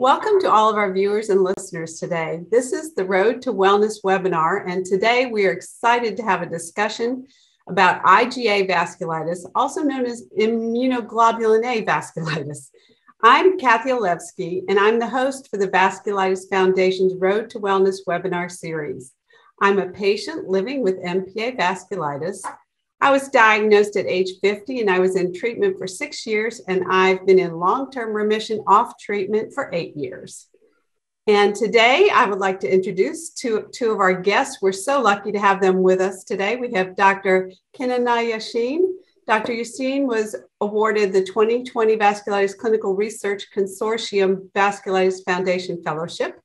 Welcome to all of our viewers and listeners today. This is the Road to Wellness webinar, and today we are excited to have a discussion about IgA vasculitis, also known as immunoglobulin A vasculitis. I'm Kathy Olevsky, and I'm the host for the Vasculitis Foundation's Road to Wellness webinar series. I'm a patient living with MPA vasculitis. I was diagnosed at age 50 and I was in treatment for six years, and I've been in long term remission off treatment for eight years. And today I would like to introduce two, two of our guests. We're so lucky to have them with us today. We have Dr. Kinanah Yaseen. Dr. Yaseen was awarded the 2020 Vasculitis Clinical Research Consortium Vasculitis Foundation Fellowship.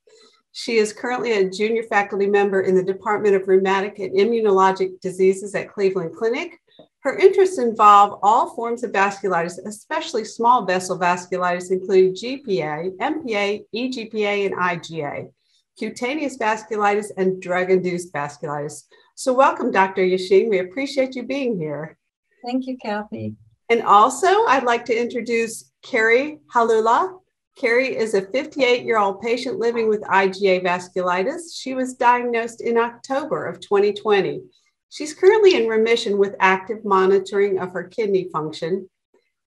She is currently a junior faculty member in the Department of Rheumatic and Immunologic Diseases at Cleveland Clinic. Her interests involve all forms of vasculitis, especially small vessel vasculitis, including GPA, MPA, EGPA, and IgA, cutaneous vasculitis, and drug induced vasculitis. So, welcome, Dr. Yaseen. We appreciate you being here. Thank you, Kathy. And also, I'd like to introduce Kari Halula. Kari is a 58 year old patient living with IgA vasculitis. She was diagnosed in October of 2020. She's currently in remission with active monitoring of her kidney function.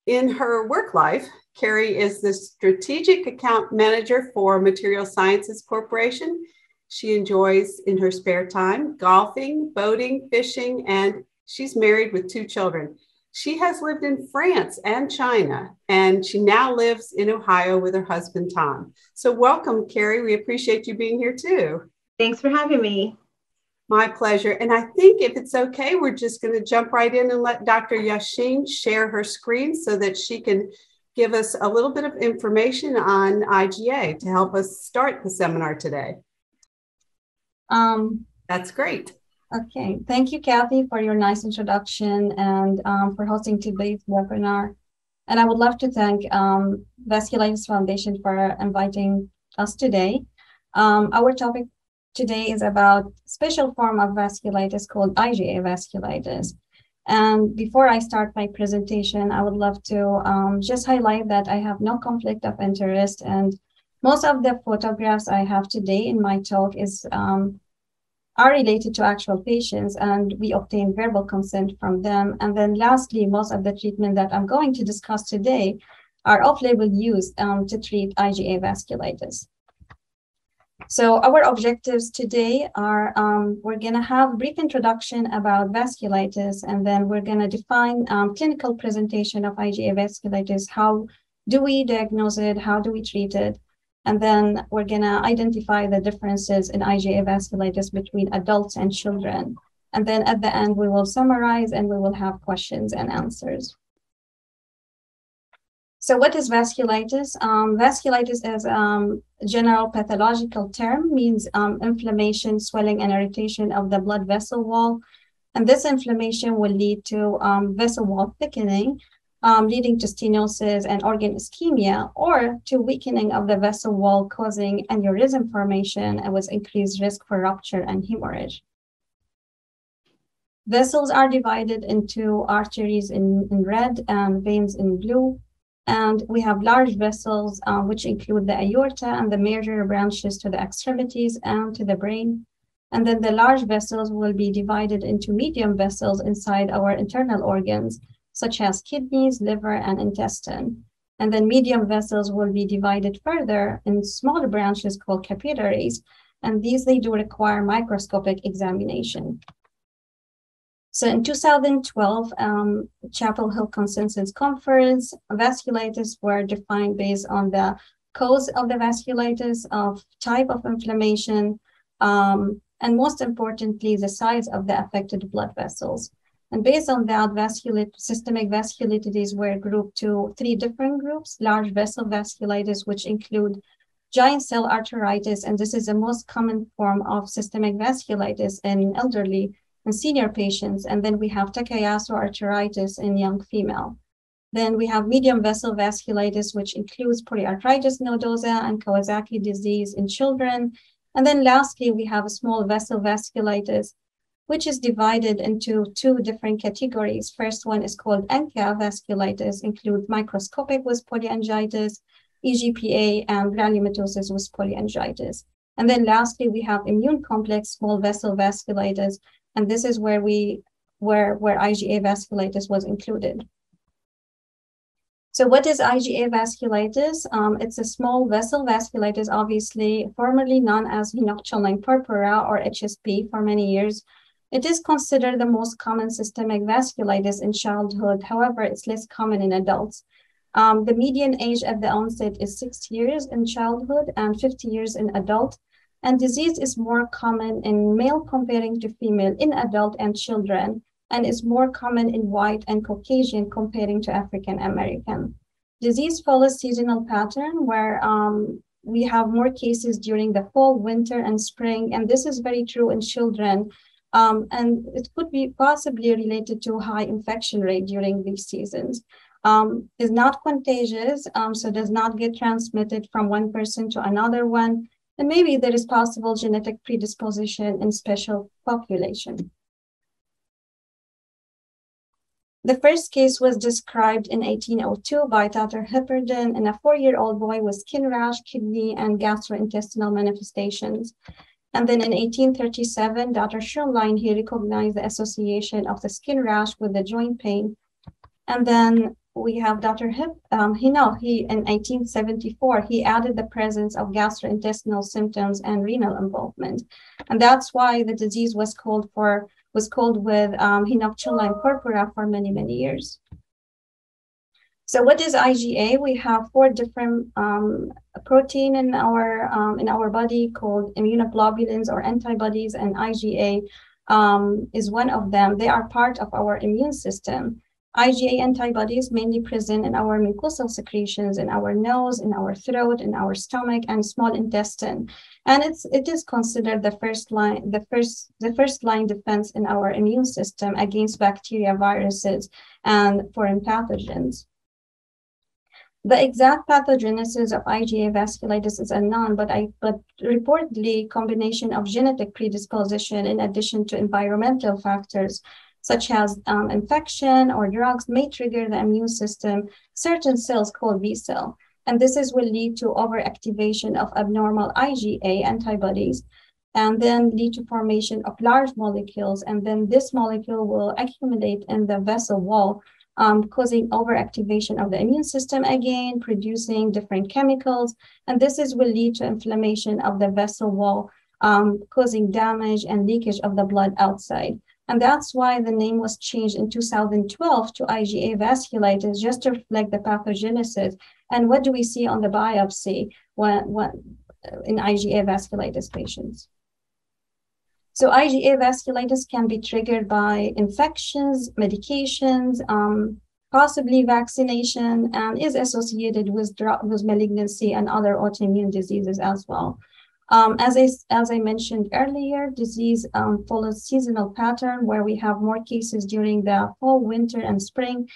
In her work life, Kari is the strategic account manager for Material Sciences Corporation. She enjoys in her spare time golfing, boating, fishing, and she's married with two children. She has lived in France and China, and she now lives in Ohio with her husband, Tom. So, welcome, Kari. We appreciate you being here too. Thanks for having me. My pleasure. And I think if it's okay, we're just going to jump right in and let Dr. Yaseen share her screen so that she can give us a little bit of information on IgA to help us start the seminar today. Um, That's great. Okay, thank you, Kathy, for your nice introduction and um, for hosting today's webinar. And I would love to thank um, Vasculitis Foundation for inviting us today. Um, our topic today is about special form of vasculitis called IgA vasculitis. And before I start my presentation, I would love to um, just highlight that I have no conflict of interest and most of the photographs I have today in my talk is um, are related to actual patients and we obtain verbal consent from them. And then lastly, most of the treatment that I'm going to discuss today are off-label use um, to treat IgA vasculitis. So our objectives today are um, we're going to have a brief introduction about vasculitis, and then we're going to define um, clinical presentation of IgA vasculitis. How do we diagnose it? How do we treat it? And then we're gonna identify the differences in IgA vasculitis between adults and children. And then at the end, we will summarize and we will have questions and answers. So what is vasculitis? Um, vasculitis is um, a general pathological term, means um, inflammation, swelling, and irritation of the blood vessel wall. And this inflammation will lead to um, vessel wall thickening, um, leading to stenosis and organ ischemia, or to weakening of the vessel wall, causing aneurysm formation and with increased risk for rupture and hemorrhage. Vessels are divided into arteries in, in red and veins in blue. And we have large vessels, uh, which include the aorta and the major branches to the extremities and to the brain. And then the large vessels will be divided into medium vessels inside our internal organs, such as kidneys, liver, and intestine. And then medium vessels will be divided further in smaller branches called capillaries. And these, they do require microscopic examination. So in 2012, um, Chapel Hill Consensus Conference, vasculitis were defined based on the cause of the vasculitis, of type of inflammation, um, and most importantly, the size of the affected blood vessels. And based on that, vasculit systemic vasculitides were grouped to three different groups, large vessel vasculitis, which include giant cell arteritis, and this is the most common form of systemic vasculitis in elderly and senior patients. And then we have Takayasu arteritis in young female. Then we have medium vessel vasculitis, which includes polyarteritis nodosa and Kawasaki disease in children. And then lastly, we have a small vessel vasculitis, which is divided into two different categories. First one is called ANCA vasculitis, include microscopic with polyangiitis, EGPA, and granulomatosis with polyangiitis. And then lastly, we have immune complex small vessel vasculitis, and this is where we where where IgA vasculitis was included. So what is IgA vasculitis? Um, it's a small vessel vasculitis, obviously formerly known as Henoch-Schönlein purpura or HSP for many years. It is considered the most common systemic vasculitis in childhood. However, it's less common in adults. Um, the median age at the onset is six years in childhood and 50 years in adult. And disease is more common in male comparing to female in adult and children and is more common in white and Caucasian comparing to African American. Disease follows seasonal pattern where um, we have more cases during the fall, winter, and spring, and this is very true in children. Um, and it could be possibly related to high infection rate during these seasons. Um, is not contagious, um, so does not get transmitted from one person to another one. And maybe there is possible genetic predisposition in special population. The first case was described in 1802 by Dr. Heberden in a four-year-old boy with skin rash, kidney, and gastrointestinal manifestations. And then in 1837, Dr. Schoenlein, he recognized the association of the skin rash with the joint pain. And then we have Dr. Hip, um, he know he in 1874 he added the presence of gastrointestinal symptoms and renal involvement, and that's why the disease was called for was called with um, Henoch-Schönlein purpura for many, many years. So what is IgA? We have four different um, protein in our um, in our body called immunoglobulins or antibodies, and IgA um, is one of them. They are part of our immune system. IgA antibodies mainly present in our mucosal secretions in our nose, in our throat, in our stomach, and small intestine. And it's it is considered the first line, the first the first line defense in our immune system against bacteria, viruses, and foreign pathogens. The exact pathogenesis of IgA vasculitis is unknown, but I but reportedly combination of genetic predisposition in addition to environmental factors such as um, infection or drugs may trigger the immune system, certain cells called B cell. And this is will lead to overactivation of abnormal IgA antibodies and then lead to formation of large molecules. And then this molecule will accumulate in the vessel wall, um, causing overactivation of the immune system again, producing different chemicals. And this is will lead to inflammation of the vessel wall, um, causing damage and leakage of the blood outside. And that's why the name was changed in 2012 to IgA vasculitis, just to reflect the pathogenesis. And what do we see on the biopsy when, when in IgA vasculitis patients? So IgA vasculitis can be triggered by infections, medications, um, possibly vaccination, and is associated with, with malignancy and other autoimmune diseases as well. Um, as, I, as I mentioned earlier, disease um, follows seasonal pattern where we have more cases during the fall, winter, and spring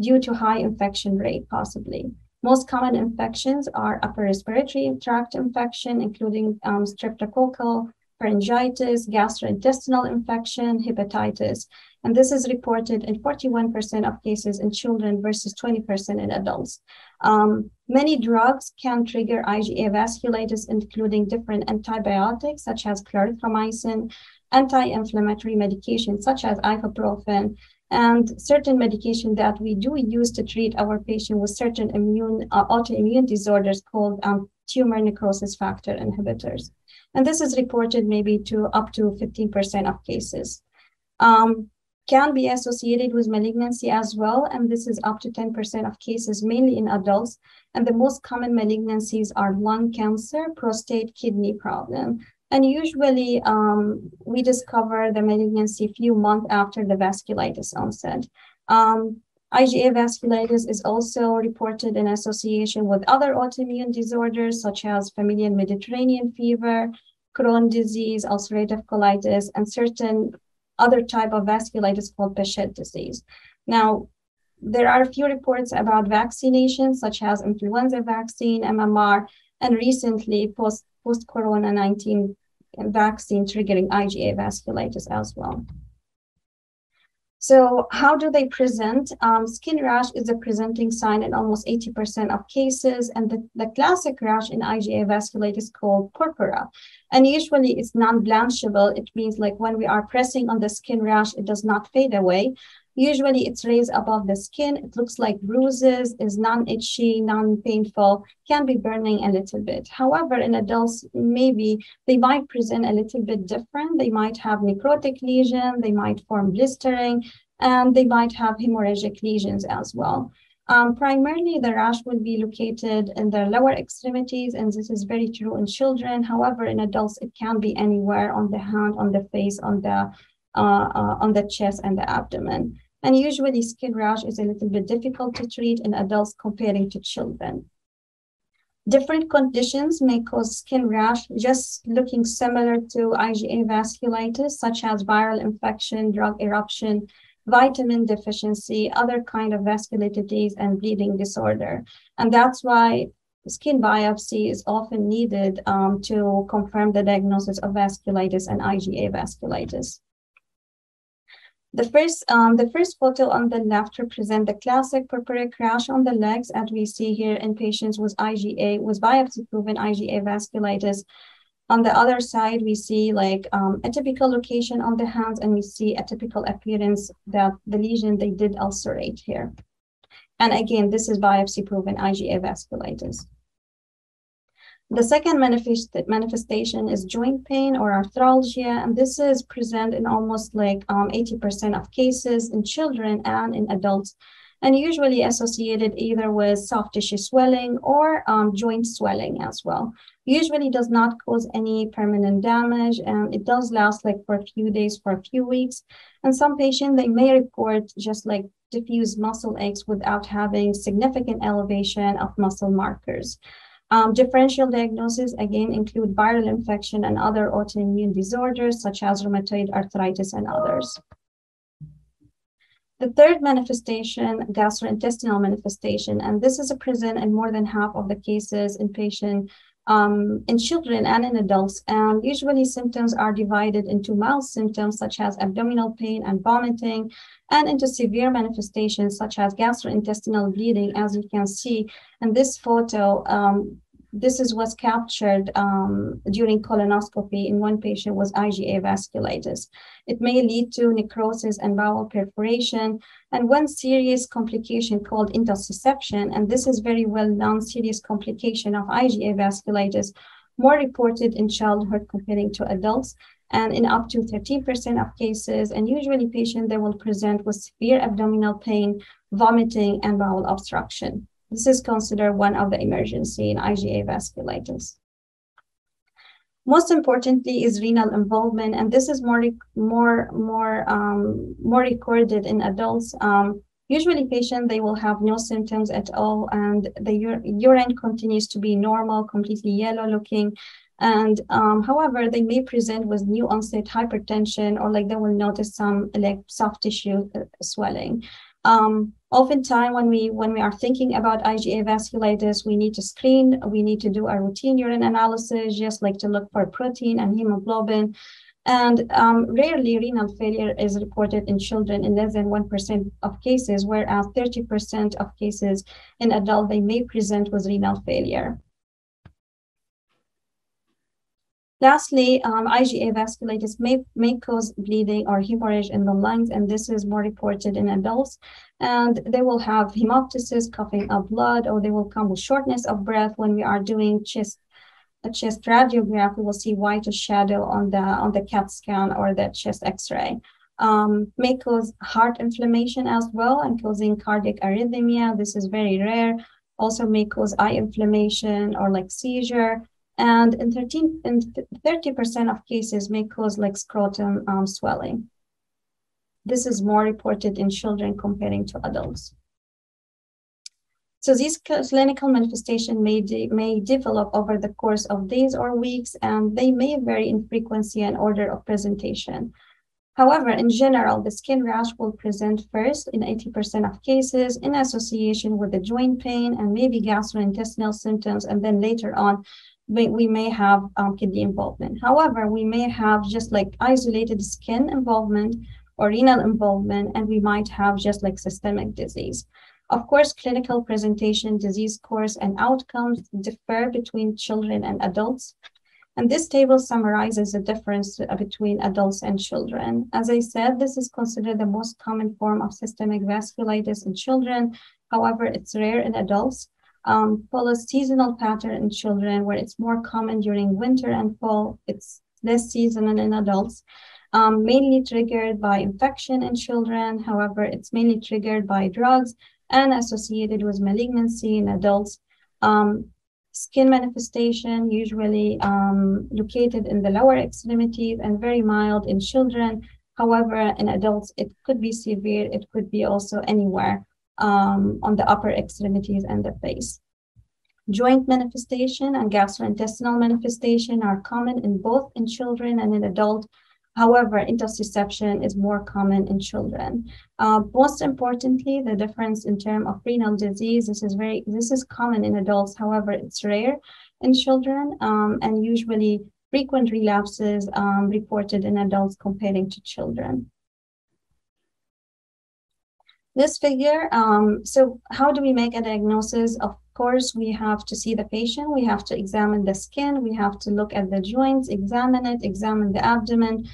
due to high infection rate, possibly. Most common infections are upper respiratory tract infection, including um, streptococcal, pharyngitis, gastrointestinal infection, hepatitis. And this is reported in 41% of cases in children versus 20% in adults. Um, many drugs can trigger IgA vasculitis, including different antibiotics such as clarithromycin, anti-inflammatory medications such as ibuprofen, and certain medication that we do use to treat our patient with certain immune uh, autoimmune disorders called um, tumor necrosis factor inhibitors. And this is reported maybe to up to 15% of cases. Um, can be associated with malignancy as well, and this is up to 10% of cases, mainly in adults. And the most common malignancies are lung cancer, prostate, kidney problem. And usually um, we discover the malignancy a few months after the vasculitis onset. Um, IgA vasculitis is also reported in association with other autoimmune disorders such as familial Mediterranean fever, Crohn disease, ulcerative colitis, and certain other type of vasculitis called Behçet disease. Now, there are a few reports about vaccinations such as influenza vaccine, MMR, and recently post, post-corona-19 vaccine triggering IgA vasculitis as well. So how do they present? Um, skin rash is a presenting sign in almost 80% of cases. And the, the classic rash in IgA vasculitis is called purpura. And usually it's non-blanchable. It means like when we are pressing on the skin rash, it does not fade away. Usually it's raised above the skin. It looks like bruises, is non-itchy, non-painful, can be burning a little bit. However, in adults, maybe they might present a little bit different. They might have necrotic lesion, they might form blistering, and they might have hemorrhagic lesions as well. Um, primarily, the rash will be located in the lower extremities, and this is very true in children. However, in adults, it can be anywhere on the hand, on the face, on the uh, uh, on the chest and the abdomen. And usually skin rash is a little bit difficult to treat in adults comparing to children. Different conditions may cause skin rash, just looking similar to IgA vasculitis, such as viral infection, drug eruption, vitamin deficiency, other kind of vasculitides, and bleeding disorder. And that's why skin biopsy is often needed um, to confirm the diagnosis of vasculitis and IgA vasculitis. The first, um, the first photo on the left represent the classic purpuric rash on the legs, as we see here in patients with IgA, with biopsy-proven IgA vasculitis. On the other side, we see like um, a typical location on the hands, and we see a typical appearance that the lesion they did ulcerate here. And again, this is biopsy-proven IgA vasculitis. The second manifest manifestation is joint pain or arthralgia, and this is present in almost like 80% um, of cases in children and in adults, and usually associated either with soft tissue swelling or um, joint swelling as well. Usually does not cause any permanent damage, and it does last like for a few days, for a few weeks. And some patients, they may report just like diffuse muscle aches without having significant elevation of muscle markers. Um, differential diagnoses again include viral infection and other autoimmune disorders such as rheumatoid arthritis and others. The third manifestation, gastrointestinal manifestation, and this is a present in more than half of the cases in patients um, in children and in adults. And usually symptoms are divided into mild symptoms such as abdominal pain and vomiting, and into severe manifestations such as gastrointestinal bleeding, as you can see in this photo. Um, this is what's captured um, during colonoscopy in one patient with IgA vasculitis. It may lead to necrosis and bowel perforation, and one serious complication called intussusception, and this is very well known serious complication of IgA vasculitis, more reported in childhood comparing to adults, and in up to 13% of cases, and usually patients that will present with severe abdominal pain, vomiting, and bowel obstruction. This is considered one of the emergency in IgA vasculitis. Most importantly is renal involvement, and this is more more more um, more recorded in adults. Um, usually, patients they will have no symptoms at all, and the urine continues to be normal, completely yellow looking, and um, however, they may present with new onset hypertension or like they will notice some like soft tissue uh, swelling. Um, oftentimes when we when we are thinking about IgA vasculitis, we need to screen, we need to do a routine urine analysis, just like to look for protein and hemoglobin. And um, rarely renal failure is reported in children in less than 1% of cases, whereas 30% of cases in adults, they may present with renal failure. Lastly, um, IgA vasculitis may, may cause bleeding or hemorrhage in the lungs, and this is more reported in adults. And they will have hemoptysis, coughing up blood, or they will come with shortness of breath when we are doing chest a chest radiograph. We will see white shadow on the on the CAT scan or the chest X-ray. Um, may cause heart inflammation as well and causing cardiac arrhythmia. This is very rare. Also may cause eye inflammation or like seizure and in 13 in 30% of cases may cause like scrotum um, swelling. This is more reported in children comparing to adults. So these clinical manifestations may, de may develop over the course of days or weeks, and they may vary in frequency and order of presentation. However, in general, the skin rash will present first in 80% of cases in association with the joint pain and maybe gastrointestinal symptoms, and then later on we, we may have um, kidney involvement. However, we may have just like isolated skin involvement or renal involvement, and we might have just like systemic disease. Of course, clinical presentation, disease course, and outcomes differ between children and adults. And this table summarizes the difference between adults and children. As I said, this is considered the most common form of systemic vasculitis in children. However, it's rare in adults. Um, follows seasonal pattern in children where it's more common during winter and fall. It's less seasonal in adults. Um, mainly triggered by infection in children. However, it's mainly triggered by drugs and associated with malignancy in adults. Um, skin manifestation, usually um, located in the lower extremities and very mild in children. However, in adults, it could be severe. It could be also anywhere um, on the upper extremities and the face. Joint manifestation and gastrointestinal manifestation are common in both in children and in adults. However, intussusception is more common in children. Uh, most importantly, the difference in terms of renal disease, this is very, this is common in adults. However, it's rare in children um, and usually frequent relapses um, reported in adults comparing to children. This figure, um, so how do we make a diagnosis? Of course, we have to see the patient, we have to examine the skin, we have to look at the joints, examine it, examine the abdomen,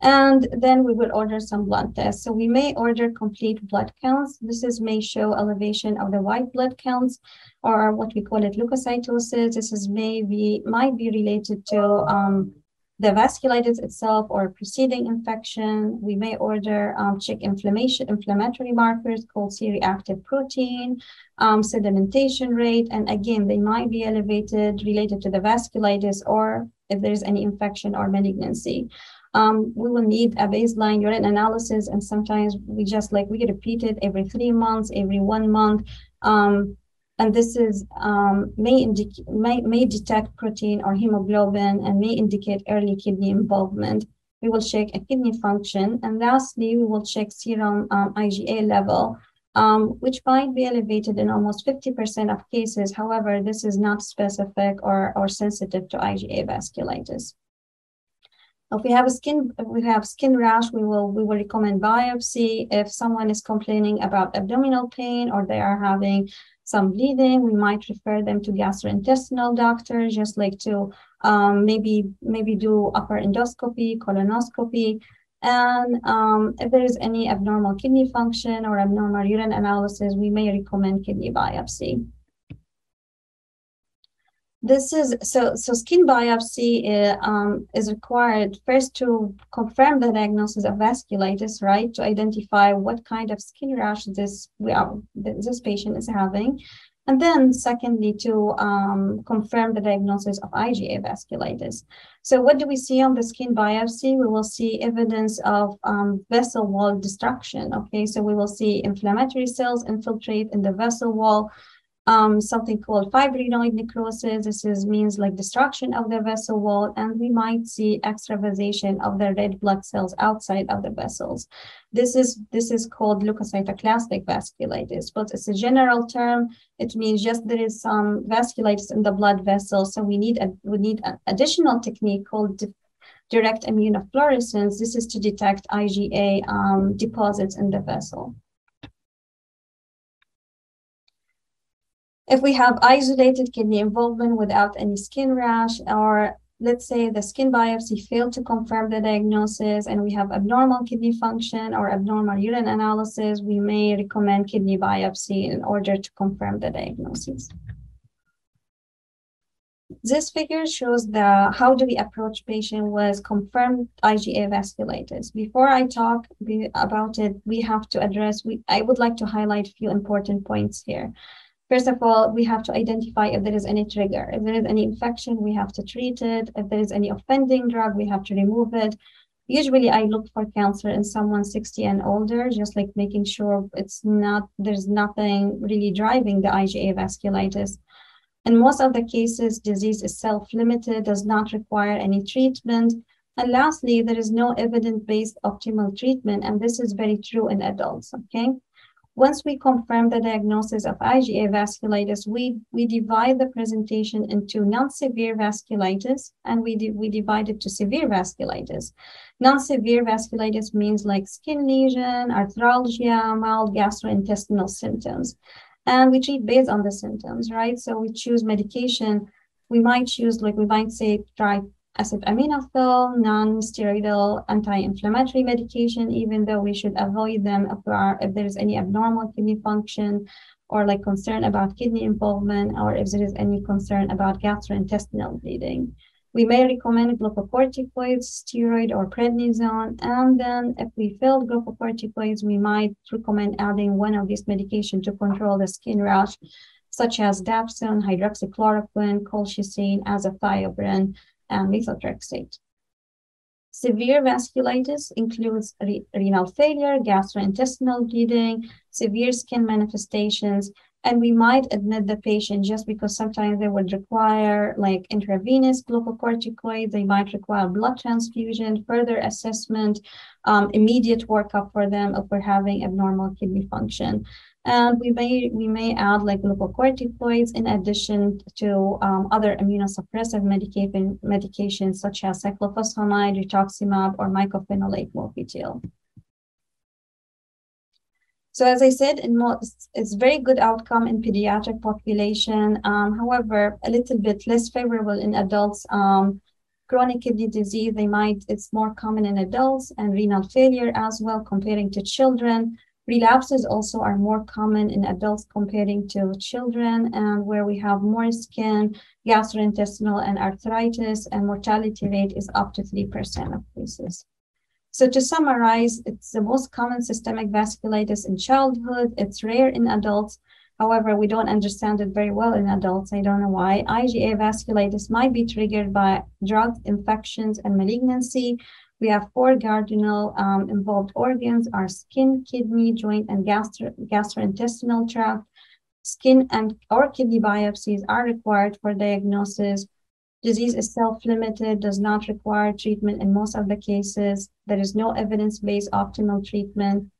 and then we will order some blood tests. So we may order complete blood counts. This is may show elevation of the white blood counts or what we call it leukocytosis. This is maybe might be related to um, the vasculitis itself or preceding infection. We may order um, check inflammation, inflammatory markers called C-reactive protein, um, sedimentation rate, and again, they might be elevated related to the vasculitis or if there's any infection or malignancy. Um, we will need a baseline urine analysis, and sometimes we just like we repeat it every three months, every one month. Um, and this is um, may, may, may detect protein or hemoglobin and may indicate early kidney involvement. We will check a kidney function. And lastly, we will check serum um, IgA level, um, which might be elevated in almost 50% of cases. However, this is not specific or, or sensitive to IgA vasculitis. If we have a skin, we have skin rash, we will we will recommend biopsy. If someone is complaining about abdominal pain or they are having some bleeding, we might refer them to gastrointestinal doctor, just like to um, maybe maybe do upper endoscopy, colonoscopy. And um, if there is any abnormal kidney function or abnormal urine analysis, we may recommend kidney biopsy. This is so so skin biopsy uh, um, is required first to confirm the diagnosis of vasculitis, right? To identify what kind of skin rash this we are, this patient is having, and then secondly to um, confirm the diagnosis of IgA vasculitis. So what do we see on the skin biopsy? We will see evidence of um, vessel wall destruction. Okay, so we will see inflammatory cells infiltrate in the vessel wall um, something called fibrinoid necrosis. This is means like destruction of the vessel wall, and we might see extravasation of the red blood cells outside of the vessels. This is this is called leukocytoclastic vasculitis, but it's a general term. It means just there is some vasculitis in the blood vessels, so we need a we need an additional technique called direct immunofluorescence. This is to detect IgA um, deposits in the vessel. If we have isolated kidney involvement without any skin rash, or let's say the skin biopsy failed to confirm the diagnosis and we have abnormal kidney function or abnormal urine analysis, we may recommend kidney biopsy in order to confirm the diagnosis. This figure shows the how do we approach patient with confirmed IgA vasculitis. Before I talk about it, we have to address, we, I would like to highlight a few important points here. First of all, we have to identify if there is any trigger. If there is any infection, we have to treat it. If there is any offending drug, we have to remove it. Usually, I look for cancer in someone 60 and older, just like making sure it's not, there's nothing really driving the IgA vasculitis. In most of the cases, disease is self-limited, does not require any treatment. And lastly, there is no evidence-based optimal treatment, and this is very true in adults, okay? Once we confirm the diagnosis of IgA vasculitis, we, we divide the presentation into non-severe vasculitis and we, we divide it to severe vasculitis. Non-severe vasculitis means like skin lesion, arthralgia, mild gastrointestinal symptoms. And we treat based on the symptoms, right? So we choose medication. We might choose, like we might say, try acetaminophen, non-steroidal anti-inflammatory medication, even though we should avoid them if, are, if there is any abnormal kidney function or like concern about kidney involvement or if there is any concern about gastrointestinal bleeding. We may recommend glucocorticoids, steroid, or prednisone. And then if we failed glucocorticoids, we might recommend adding one of these medications to control the skin rash, such as dapsone, hydroxychloroquine, colchicine, azathioprine, and methotrexate. Severe vasculitis includes re renal failure, gastrointestinal bleeding, severe skin manifestations, and we might admit the patient just because sometimes they would require like intravenous glucocorticoids, they might require blood transfusion, further assessment, um, immediate workup for them if we're having abnormal kidney function. And we may we may add like glucocorticoids in addition to um, other immunosuppressive medication medications such as cyclophosphamide, rituximab, or mycophenolate mofetil. So as I said, in most, it's very good outcome in pediatric population. Um, however, a little bit less favorable in adults. Um, chronic kidney disease, they might, it's more common in adults and renal failure as well comparing to children. Relapses also are more common in adults comparing to children, and where we have more skin, gastrointestinal, and arthritis, and mortality rate is up to 3% of cases. So to summarize, it's the most common systemic vasculitis in childhood. It's rare in adults. However, we don't understand it very well in adults. I don't know why. IgA vasculitis might be triggered by drug infections and malignancy, we have four cardinal um, involved organs our skin, kidney, joint, and gastro gastrointestinal tract. Skin and or kidney biopsies are required for diagnosis. Disease is self-limited, does not require treatment in most of the cases. There is no evidence-based optimal treatment.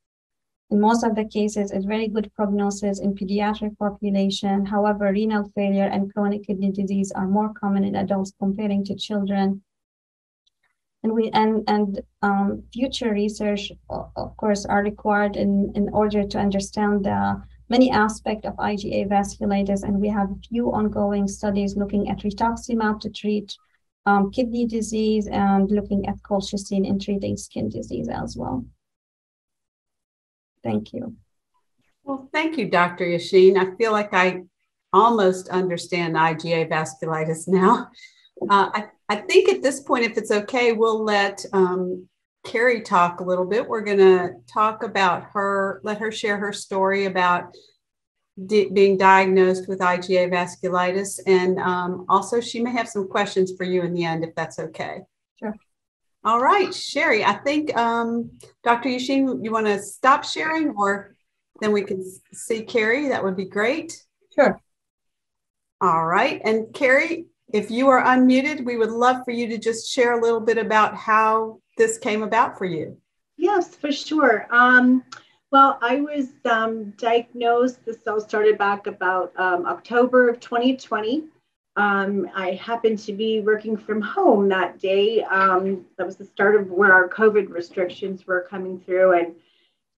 In most of the cases, it's very good prognosis in pediatric population. However, renal failure and chronic kidney disease are more common in adults comparing to children and we and and um, future research of course are required in in order to understand the many aspects of IgA vasculitis and we have a few ongoing studies looking at rituximab to treat um, kidney disease and looking at colchicine in treating skin disease as well. Thank you. Well, thank you, Dr. Yaseen. I feel like I almost understand IgA vasculitis now. Uh, I, I think at this point, if it's okay, we'll let um, Kari talk a little bit. We're going to talk about her, let her share her story about di- being diagnosed with IgA vasculitis. And um, also, she may have some questions for you in the end, if that's okay. Sure. All right, Sherry, I think um, Dr. Yaseen, you want to stop sharing or then we can see Kari? That would be great. Sure. All right. And Kari, if you are unmuted, we would love for you to just share a little bit about how this came about for you. Yes, for sure. Um, well, I was um, diagnosed, this all started back about um, October of 2020. Um, I happened to be working from home that day. Um, that was the start of where our COVID restrictions were coming through. And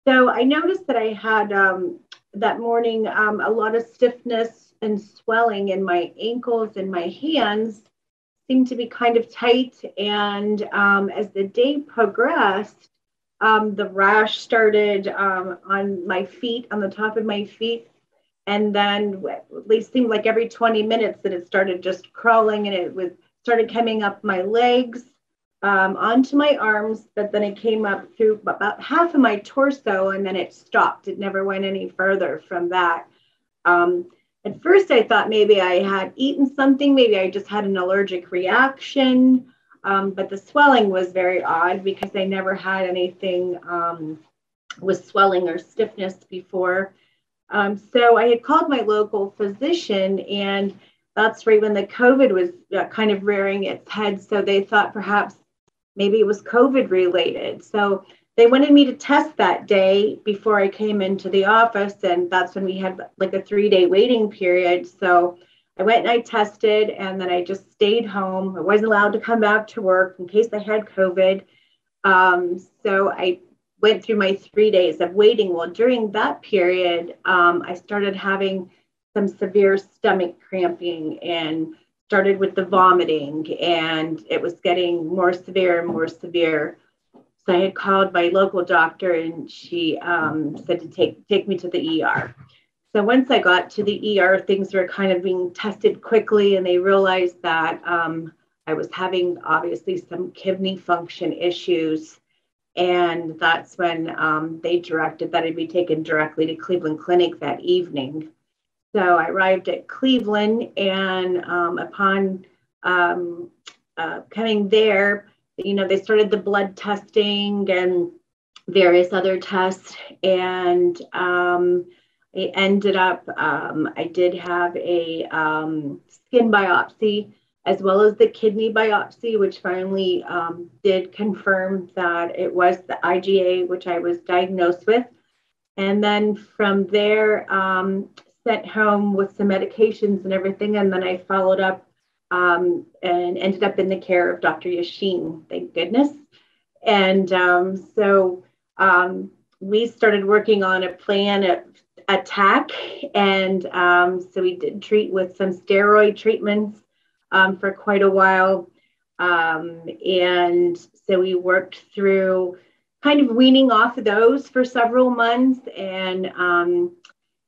so I noticed that I had um, that morning a lot of stiffness and swelling in my ankles and my hands seemed to be kind of tight. And um, as the day progressed, um, the rash started um, on my feet, on the top of my feet. And then at least seemed like every 20 minutes that it started just crawling and it was started coming up my legs um, onto my arms, but then it came up through about half of my torso and then it stopped. It never went any further from that. Um, at first, I thought maybe I had eaten something, maybe I just had an allergic reaction. Um, but the swelling was very odd because I never had anything um, with swelling or stiffness before. Um, so I had called my local physician, and that's right when the COVID was uh, kind of rearing its head. So they thought perhaps maybe it was COVID related. So they wanted me to test that day before I came into the office. And that's when we had like a three day waiting period. So I went and I tested, and then I just stayed home. I wasn't allowed to come back to work in case I had COVID. Um, so I went through my three days of waiting. Well, during that period, um, I started having some severe stomach cramping and started with the vomiting, and it was getting more severe and more severe. So I had called my local doctor, and she um, said to take take me to the ER. So once I got to the ER, things were kind of being tested quickly, and they realized that um, I was having obviously some kidney function issues. And that's when um, they directed that I'd be taken directly to Cleveland Clinic that evening. So I arrived at Cleveland, and um, upon um, uh, coming there, you know, they started the blood testing and various other tests. And um, I ended up, um, I did have a um, skin biopsy as well as the kidney biopsy, which finally um, did confirm that it was the IgA, which I was diagnosed with. And then from there, um, sent home with some medications and everything. And then I followed up um, and ended up in the care of Dr. Yaseen, thank goodness. And um, so we started working on a plan of attack. And um, so we did treat with some steroid treatments um, for quite a while. Um, and so we worked through kind of weaning off of those for several months. And um,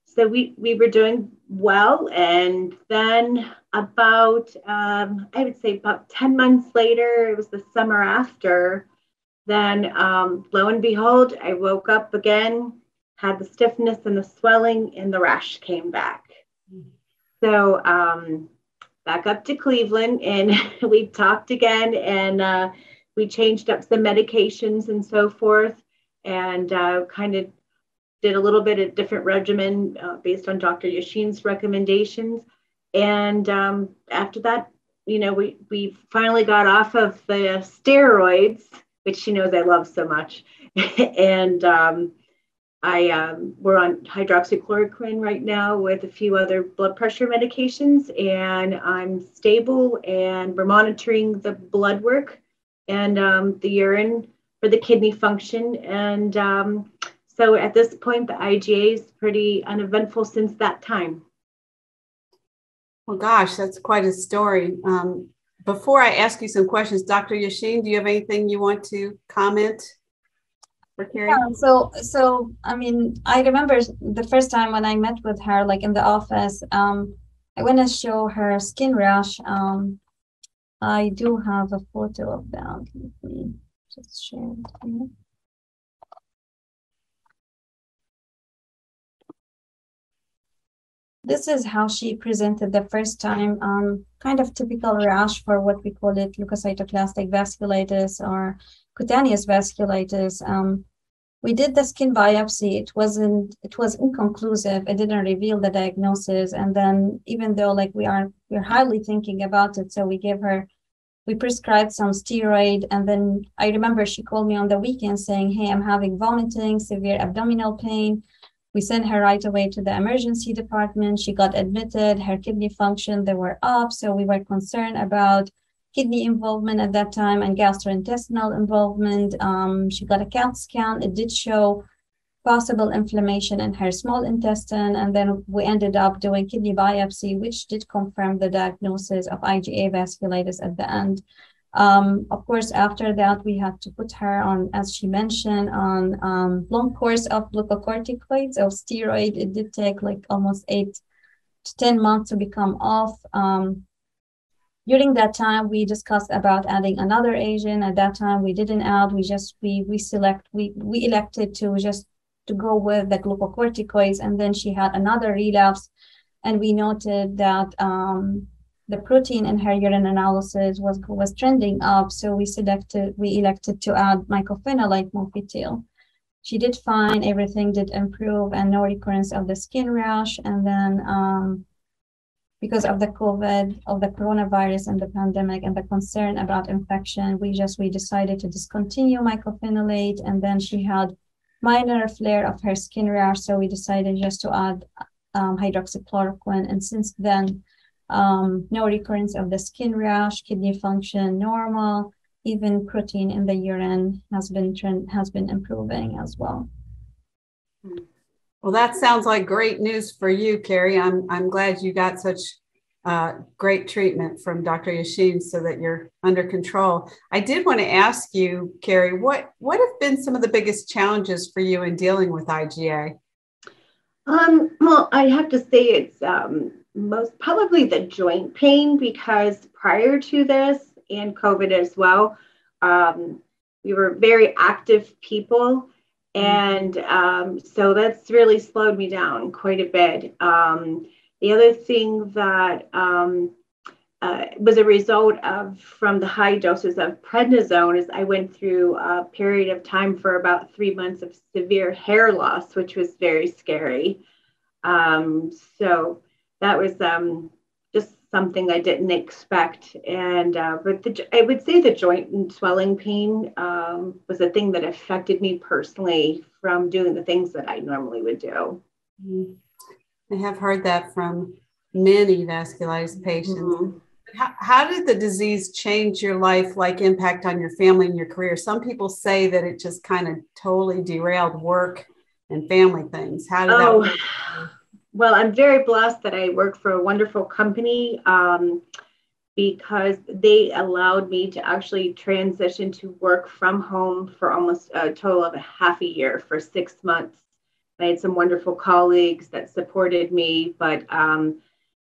so we, we were doing well. And then about, um, I would say about 10 months later, it was the summer after, then um, lo and behold, I woke up again had the stiffness and the swelling, and the rash came back. So um, back up to Cleveland, and we talked again, and uh, we changed up some medications and so forth, and uh, kind of did a little bit of different regimen uh, based on Dr. Yaseen's recommendations. And um, after that, you know, we we finally got off of the steroids, which she knows I love so much, and um, I um, we're on hydroxychloroquine right now with a few other blood pressure medications, and I'm stable. And we're monitoring the blood work and um, the urine for the kidney function. And um, so at this point, the IgA is pretty uneventful since that time. Well, gosh, that's quite a story. Um, before I ask you some questions, Dr. Yaseen, do you have anything you want to comment? Yeah, so so I mean, I remember the first time when I met with her, like in the office, um, I went to show her skin rash. Um, I do have a photo of that. Let me just share it here. This is how she presented the first time, um, kind of typical rash for what we call it leukocytoclastic vasculitis or cutaneous vasculitis. Um, we did the skin biopsy. It wasn't. It was inconclusive. It didn't reveal the diagnosis. And then, even though like we are, we're highly thinking about it, so we gave her. We prescribed some steroid, and then I remember she called me on the weekend saying, "Hey, I'm having vomiting, severe abdominal pain." We sent her right away to the emergency department. She got admitted. Her kidney function they were up, so we were concerned about kidney involvement at that time and gastrointestinal involvement. Um, she got a CAT scan. It did show possible inflammation in her small intestine. And then we ended up doing kidney biopsy, which did confirm the diagnosis of IgA vasculitis at the end. Um, of course, after that, we had to put her on, as she mentioned, on um, long course of glucocorticoids or steroid. It did take like almost eight to 10 months to become off. Um, during that time we discussed about adding another agent at that time we didn't add we just we we select we we elected to just to go with the glucocorticoids and then she had another relapse and we noted that um, the protein in her urine analysis was was trending up so we selected we elected to add mycophenolate mofetil she did fine everything did improve and no recurrence of the skin rash and then um, because of the COVID, of the coronavirus and the pandemic and the concern about infection, we just we decided to discontinue mycophenolate. And then she had minor flare of her skin rash, so we decided just to add um, hydroxychloroquine. And since then, um, no recurrence of the skin rash, kidney function normal, even protein in the urine has been trend, has been improving as well. Well, that sounds like great news for you, Kari. I'm I'm glad you got such uh, great treatment from Dr. Yaseen so that you're under control. I did want to ask you, Kari, what what have been some of the biggest challenges for you in dealing with IgA? Um, well, I have to say it's um, most probably the joint pain because prior to this and COVID as well, um, we were very active people. And um, so that's really slowed me down quite a bit. Um, the other thing that um, uh, was a result of from the high doses of prednisone is I went through a period of time for about three months of severe hair loss, which was very scary. Um, so that was um, just something I didn't expect. And uh, but the, I would say the joint and swelling pain um, was a thing that affected me personally from doing the things that I normally would do. Mm-hmm. I have heard that from many vasculitis patients. Mm-hmm. How, how, did the disease change your life, like impact on your family and your career? Some people say that it just kind of totally derailed work and family things. How did oh, that Well, I'm very blessed that I work for a wonderful company um, because they allowed me to actually transition to work from home for almost a total of a half a year for six months. I had some wonderful colleagues that supported me, but um,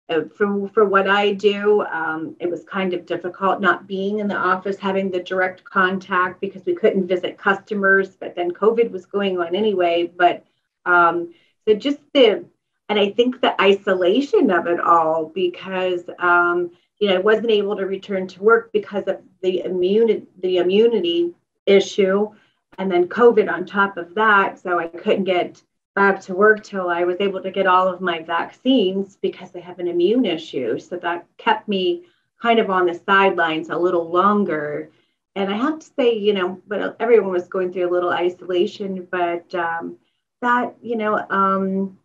uh, for, for what I do, um, it was kind of difficult not being in the office, having the direct contact because we couldn't visit customers, but then COVID was going on anyway. But um, so just the, and I think the isolation of it all because, um, you know, I wasn't able to return to work because of the immunity, the immunity issue, and then COVID on top of that. So I couldn't get back to work till I was able to get all of my vaccines because I have an immune issue. So that kept me kind of on the sidelines a little longer. And I have to say, you know, but everyone was going through a little isolation, but um, that, you know, um,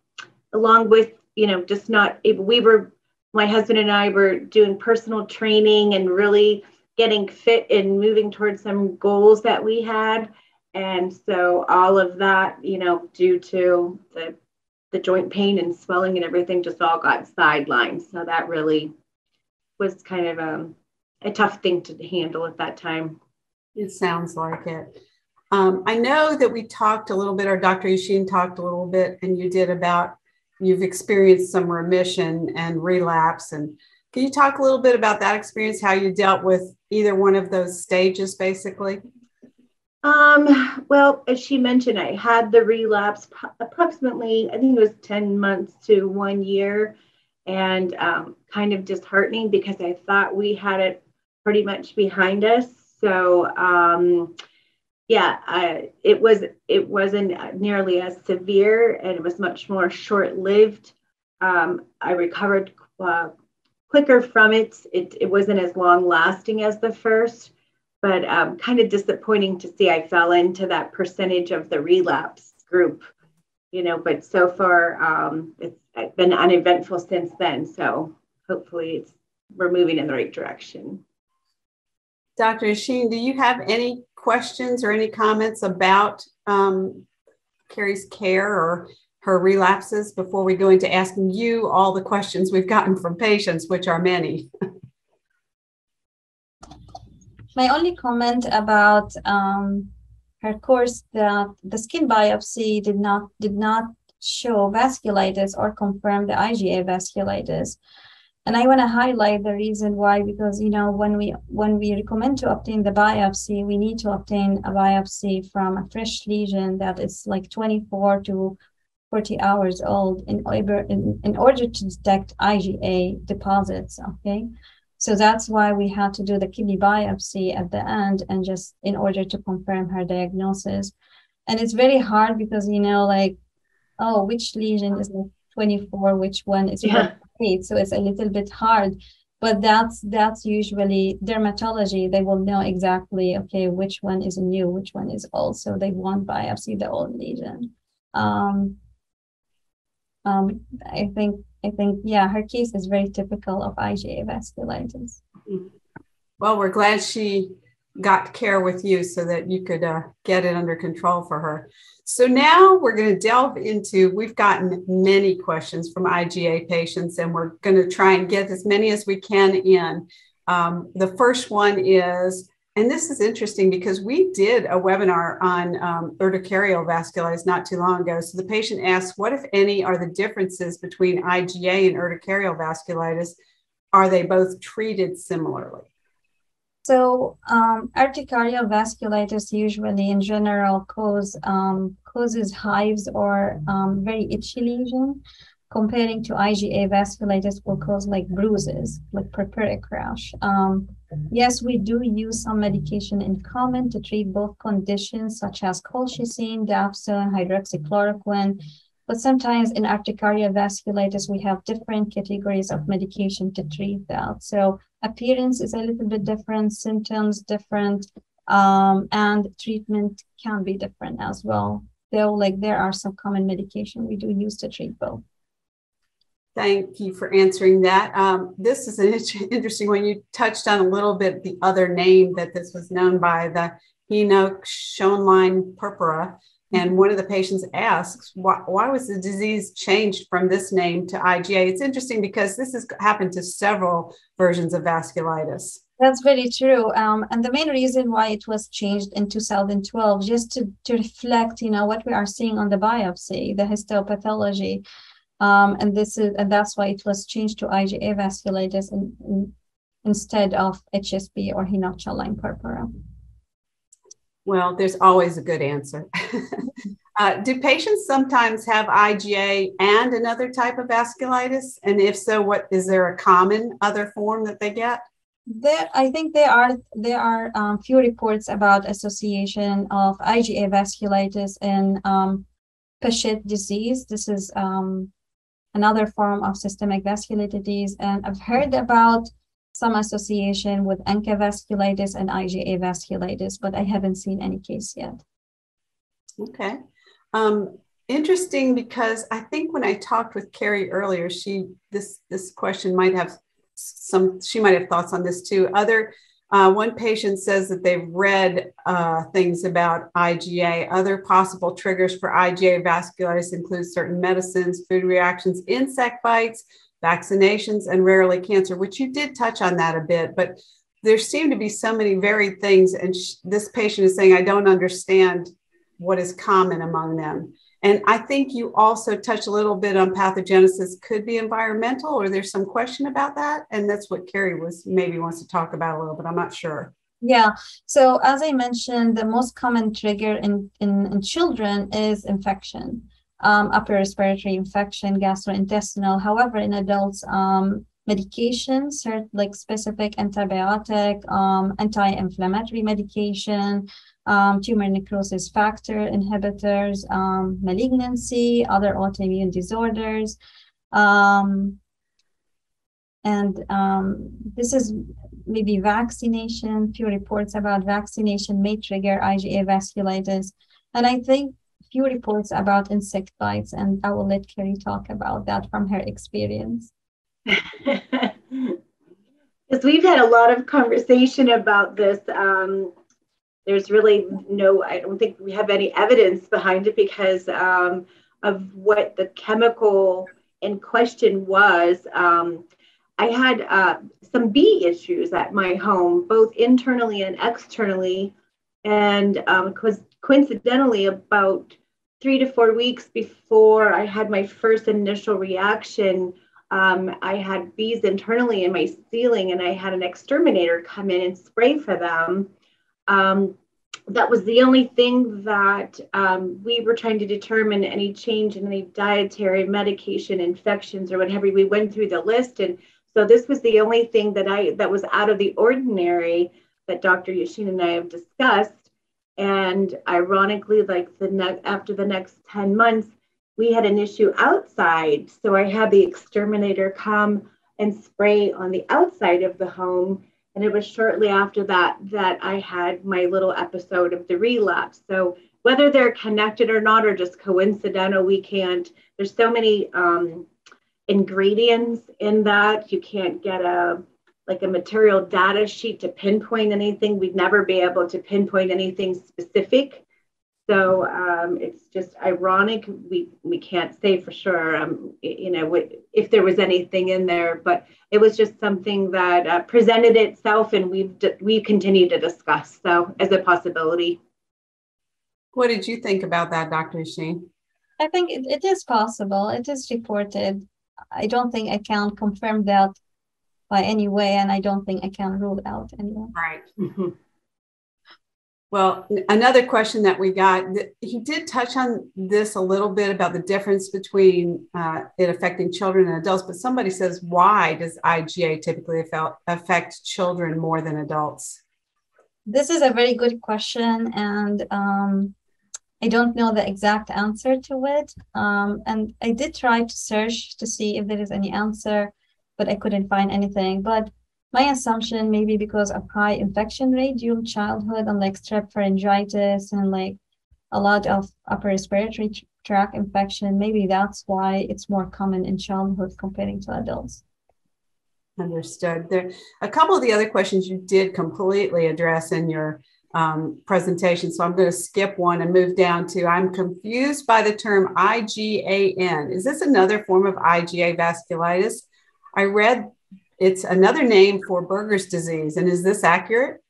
along with, you know, just not we were, my husband and I were doing personal training and really getting fit and moving towards some goals that we had and so all of that, you know, due to the the joint pain and swelling and everything just all got sidelined. So that really was kind of a, um, a tough thing to handle at that time. It sounds like it. Um, I know that we talked a little bit, or Dr. Yaseen talked a little bit, and you did about you've experienced some remission and relapse. And can you talk a little bit about that experience, how you dealt with either one of those stages, basically? Um, well, as she mentioned, I had the relapse approximately, I think it was 10 months to one year, and um, kind of disheartening because I thought we had it pretty much behind us. So, um, yeah, it was it wasn't nearly as severe, and it was much more short-lived. Um, I recovered uh, quicker from it. it. It wasn't as long-lasting as the first but um, kind of disappointing to see I fell into that percentage of the relapse group, you know, but so far um, it's been uneventful since then. So hopefully it's, we're moving in the right direction. Dr. Yaseen, do you have any questions or any comments about um, Kari's care or her relapses before we go into asking you all the questions we've gotten from patients, which are many? my only comment about um, her course that the skin biopsy did not did not show vasculitis or confirm the IgA vasculitis. And I want to highlight the reason why, because you know, when we when we recommend to obtain the biopsy, we need to obtain a biopsy from a fresh lesion that is like 24 to 40 hours old in order in, in order to detect IgA deposits. Okay. So that's why we had to do the kidney biopsy at the end and just in order to confirm her diagnosis. And it's very hard because, you know, like, oh, which lesion is like 24, which one is yeah. State. So it's a little bit hard but that's that's usually dermatology they will know exactly okay which one is new which one is old so they won't biopsy the old lesion um, um, i think i think yeah her case is very typical of iga vasculitis well we're glad she got care with you so that you could uh, get it under control for her so now we're going to delve into, we've gotten many questions from IGA patients, and we're going to try and get as many as we can in. Um, the first one is, and this is interesting because we did a webinar on um, urticarial vasculitis not too long ago. So the patient asks, what, if any, are the differences between IgA and urticarial vasculitis? Are they both treated similarly? So um, urticarial vasculitis usually in general cause, um, causes hives or um, very itchy lesion. Comparing to IgA vasculitis will cause like bruises, like purpuric rash. Um, yes, we do use some medication in common to treat both conditions such as colchicine, dapsone, hydroxychloroquine, but sometimes in urticarial vasculitis, we have different categories of medication to treat that. So appearance is a little bit different, symptoms different, um, and treatment can be different as well. Though, like there are some common medication we do use to treat both. Thank you for answering that. Um, this is an interesting one. You touched on a little bit the other name that this was known by, the Henoch Schönlein purpura. And one of the patients asks, why, why, was the disease changed from this name to IgA? It's interesting because this has happened to several versions of vasculitis. That's very true. Um, and the main reason why it was changed in 2012, just to, to reflect, you know, what we are seeing on the biopsy, the histopathology. Um, and this is, and that's why it was changed to IgA vasculitis in, in, instead of HSP or Henoch-Schönlein purpura. Well, there's always a good answer. uh, do patients sometimes have IgA and another type of vasculitis? And if so, what is there a common other form that they get? There, I think there are there are um, few reports about association of IgA vasculitis and um, disease. This is um, another form of systemic vasculitis, and I've heard about some association with ANCA vasculitis and IgA vasculitis, but I haven't seen any case yet. Okay. Um, interesting because I think when I talked with Kari earlier, she this this question might have some she might have thoughts on this too. Other uh, one patient says that they've read uh, things about IgA. Other possible triggers for IgA vasculitis include certain medicines, food reactions, insect bites, vaccinations and rarely cancer, which you did touch on that a bit, but there seem to be so many varied things. And sh- this patient is saying, I don't understand what is common among them. And I think you also touch a little bit on pathogenesis could be environmental, or there's some question about that. And that's what Kari was maybe wants to talk about a little bit. I'm not sure. Yeah. So as I mentioned, the most common trigger in, in, in children is infection um, upper respiratory infection, gastrointestinal. However, in adults, um, medications, like specific antibiotic, um, anti-inflammatory medication, um, tumor necrosis factor inhibitors, um, malignancy, other autoimmune disorders. Um, and um, this is maybe vaccination, few reports about vaccination may trigger IgA vasculitis. And I think few reports about insect bites, and I will let Kari talk about that from her experience. Because we've had a lot of conversation about this. Um, there's really no, I don't think we have any evidence behind it because um, of what the chemical in question was. Um, I had uh, some bee issues at my home, both internally and externally. And um, coincidentally, about three to four weeks before I had my first initial reaction, um, I had bees internally in my ceiling, and I had an exterminator come in and spray for them. Um, that was the only thing that um, we were trying to determine any change in any dietary medication infections or whatever we went through the list and so this was the only thing that i that was out of the ordinary that dr Yaseen and i have discussed and ironically, like the next after the next 10 months, we had an issue outside. So I had the exterminator come and spray on the outside of the home. And it was shortly after that that I had my little episode of the relapse. So whether they're connected or not, or just coincidental, we can't. There's so many um, ingredients in that. You can't get a like a material data sheet to pinpoint anything. We'd never be able to pinpoint anything specific. So um, it's just ironic. We we can't say for sure, um, you know, if there was anything in there, but it was just something that uh, presented itself, and we've we continue to discuss. So as a possibility. What did you think about that, Dr. Yaseen? I think it, it is possible. It is reported. I don't think I can confirm that by any way, and I don't think I can rule out anyway. Right. Mm-hmm. Well, another question that we got, he did touch on this a little bit about the difference between uh, it affecting children and adults, but somebody says, why does IgA typically affect children more than adults? This is a very good question, and um, I don't know the exact answer to it. Um, and I did try to search to see if there is any answer, but I couldn't find anything. But my assumption maybe because of high infection rate during childhood and like strep pharyngitis and like a lot of upper respiratory tract infection. Maybe that's why it's more common in childhood comparing to adults. Understood. There a couple of the other questions you did completely address in your um, presentation so i'm going to skip one and move down to i'm confused by the term IgAN is this another form of iga vasculitis i read it's another name for Berger's disease. And is this accurate?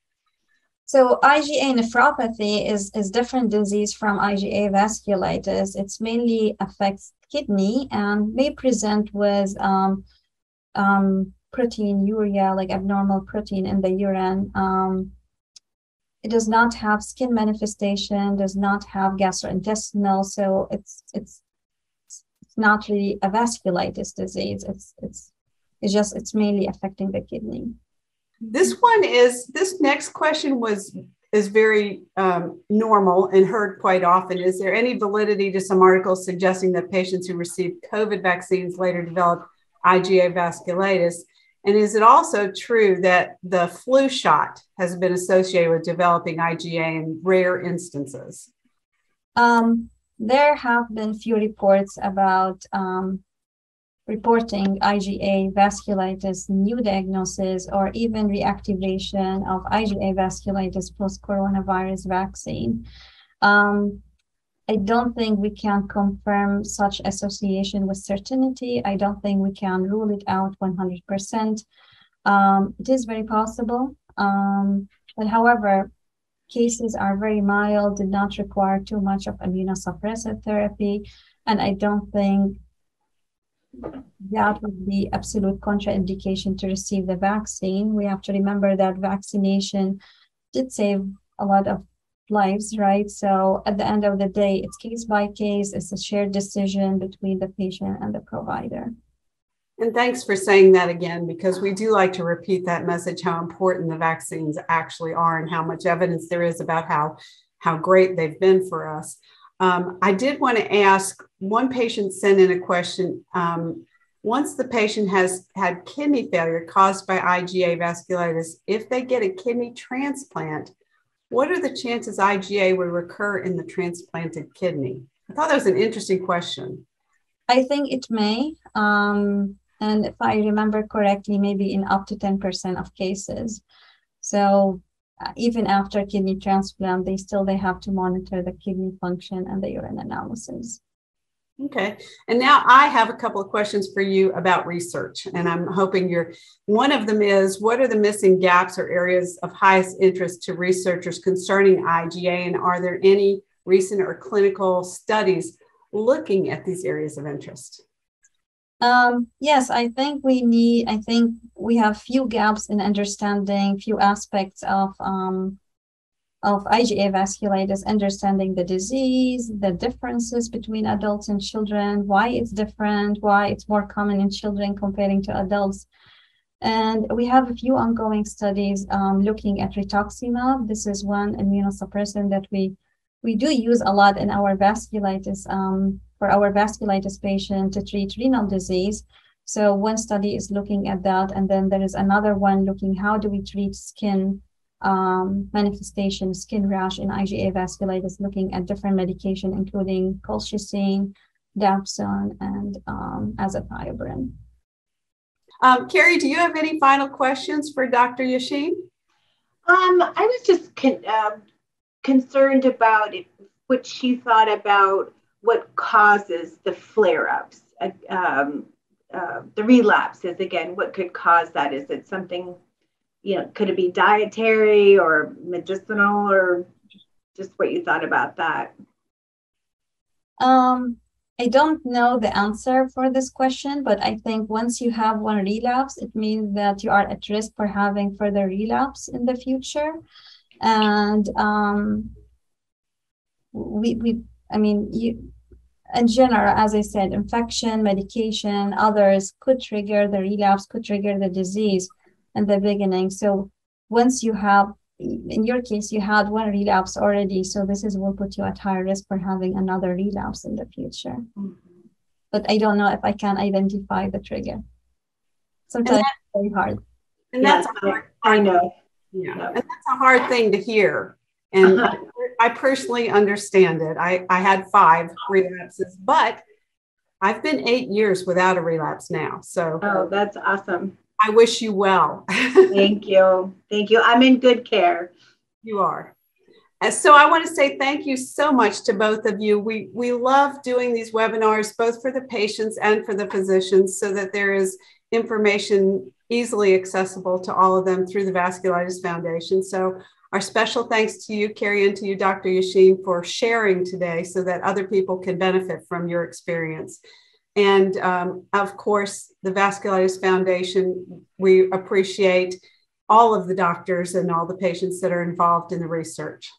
So IgA nephropathy is, is different disease from IgA vasculitis. It's mainly affects kidney and may present with um, um, proteinuria, like abnormal protein in the urine. Um, it does not have skin manifestation, does not have gastrointestinal, so it's it's it's not really a vasculitis disease. It's it's it's just it's mainly affecting the kidney. This one is this next question was is very um, normal and heard quite often. Is there any validity to some articles suggesting that patients who received COVID vaccines later developed IgA vasculitis? And is it also true that the flu shot has been associated with developing IgA in rare instances? Um, there have been few reports about um, reporting IgA vasculitis new diagnosis or even reactivation of IgA vasculitis post coronavirus vaccine. Um, I don't think we can confirm such association with certainty. I don't think we can rule it out 100%. Um, it is very possible. Um, but however, cases are very mild, did not require too much of immunosuppressive therapy. And I don't think that would be absolute contraindication to receive the vaccine. We have to remember that vaccination did save a lot of lives, right? So at the end of the day, it's case by case, it's a shared decision between the patient and the provider. And thanks for saying that again, because we do like to repeat that message how important the vaccines actually are and how much evidence there is about how, how great they've been for us. Um, I did want to ask one patient sent in a question. Um, once the patient has had kidney failure caused by IgA vasculitis, if they get a kidney transplant, what are the chances IgA would recur in the transplanted kidney? I thought that was an interesting question. I think it may. Um, and if I remember correctly, maybe in up to 10% of cases. So even after kidney transplant, they still they have to monitor the kidney function and the urine analysis. Okay. And now I have a couple of questions for you about research. And I'm hoping you're one of them is what are the missing gaps or areas of highest interest to researchers concerning IgA? And are there any recent or clinical studies looking at these areas of interest? Um, yes, I think we need, I think we have few gaps in understanding few aspects of um, of IgA vasculitis, understanding the disease, the differences between adults and children, why it's different, why it's more common in children comparing to adults. And we have a few ongoing studies um, looking at rituximab. This is one immunosuppressant that we we do use a lot in our vasculitis um, for our vasculitis patient to treat renal disease. So one study is looking at that, and then there is another one looking how do we treat skin um, manifestation, skin rash in IgA vasculitis, looking at different medication, including colchicine, dapsone, and um, azathioprine. Um, Kari, do you have any final questions for Dr. Yaseen? Um, I was just con- uh, concerned about what she thought about what causes the flare-ups, uh, um, uh, the relapses. Again, what could cause that? Is it something, you know, could it be dietary or medicinal, or just what you thought about that? Um, I don't know the answer for this question, but I think once you have one relapse, it means that you are at risk for having further relapse in the future. And um, we, we, I mean, you, in general, as I said, infection, medication, others could trigger the relapse, could trigger the disease in the beginning. So once you have, in your case, you had one relapse already. So this is will put you at higher risk for having another relapse in the future. Mm-hmm. But I don't know if I can identify the trigger. Sometimes that, it's very hard. And that's hard, I know. Yeah. And that's a hard thing to hear. And uh-huh. I personally understand it. I, I had five relapses, but I've been eight years without a relapse now. So, oh, that's awesome. I wish you well. Thank you. Thank you. I'm in good care. You are. And so I want to say thank you so much to both of you. We we love doing these webinars both for the patients and for the physicians so that there is information easily accessible to all of them through the Vasculitis Foundation. So our special thanks to you, Kari, and to you, Dr. Yaseen, for sharing today so that other people can benefit from your experience. And um, of course, the Vasculitis Foundation, we appreciate all of the doctors and all the patients that are involved in the research.